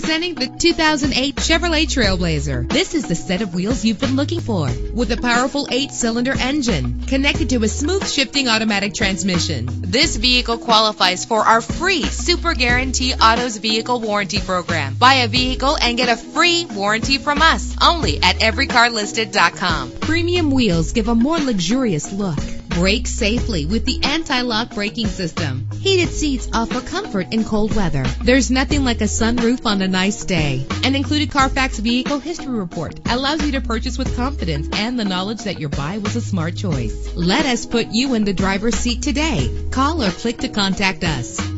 Presenting the 2008 Chevrolet Trailblazer. This is the set of wheels you've been looking for. With a powerful eight-cylinder engine connected to a smooth shifting automatic transmission. This vehicle qualifies for our free Super Guarantee Autos Vehicle Warranty Program. Buy a vehicle and get a free warranty from us only at everycarlisted.com. Premium wheels give a more luxurious look. Brake safely with the anti-lock braking system. Heated seats offer comfort in cold weather. There's nothing like a sunroof on a nice day. An included Carfax vehicle history report allows you to purchase with confidence and the knowledge that your buy was a smart choice. Let us put you in the driver's seat today. Call or click to contact us.